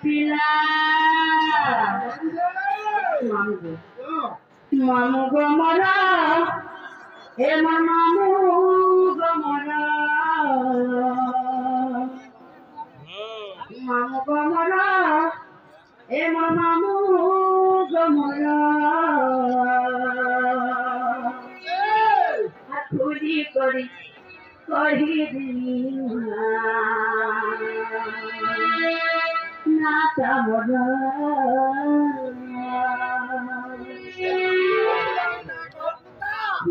পিলা মামু মামু গো মরা হে মামু গো মামু গো মরা হে মামু গো মরা হাতুরি করি করি না মরা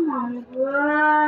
মতে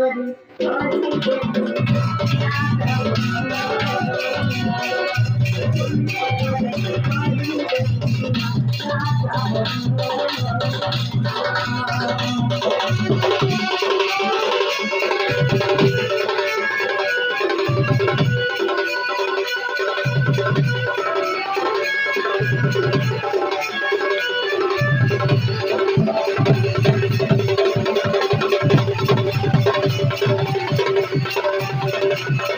اڄي راتي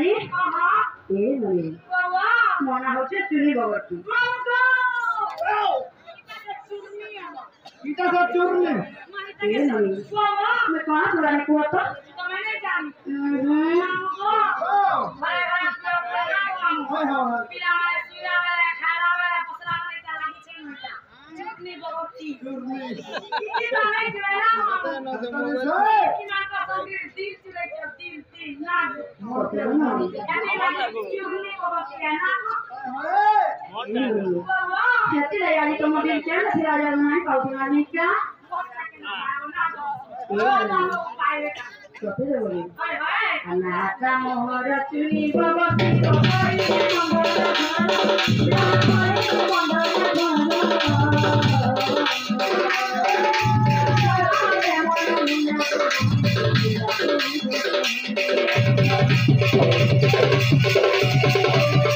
জানি এ নই মনা হচ্ছে চুনি বাবাতি কিটা সব চুরনি এ নই তুমি কোন তোরা কুয়া তো হয় হয় হয় চুরনি Jadi lah yang itu mobil kan, अनाथा मोहर चुनी बाबा की बाबा की मंगल मंगल मंगल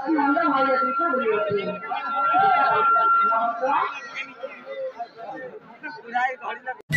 ছাড়িয়ে দিব এটা ইয়ে ঘুরে পরে যাইছিলাম গহনার কচর কচর দেখুন আর রাত্রি বেলা মন্দা ভাই যাচ্ছে বলি